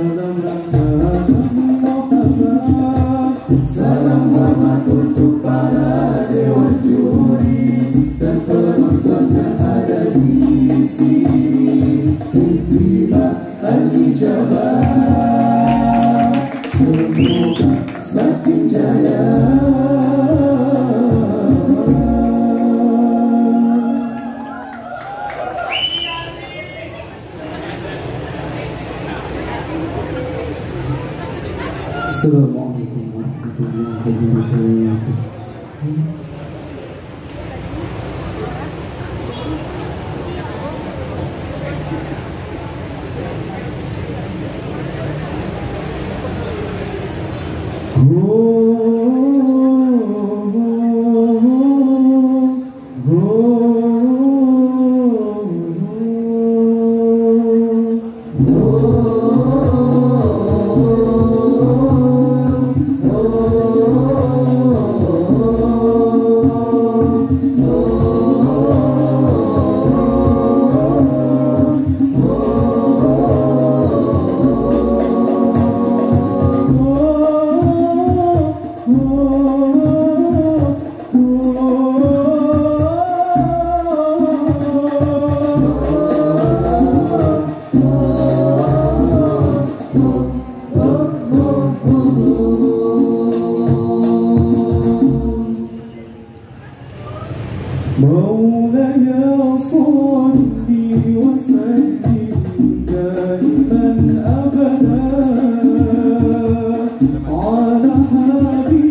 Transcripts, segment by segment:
Lord. Ooh. on a hurricane.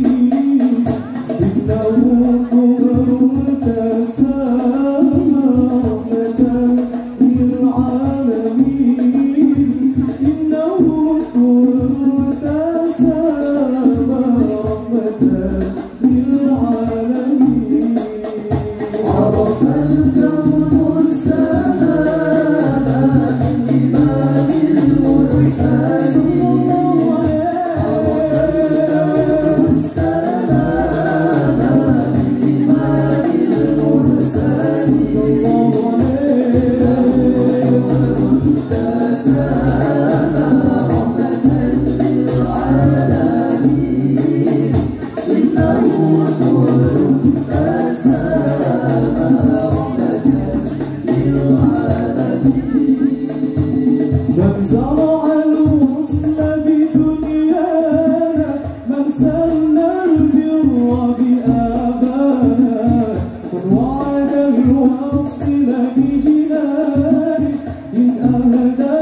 see. وعد الوصل بجنان إن أهدى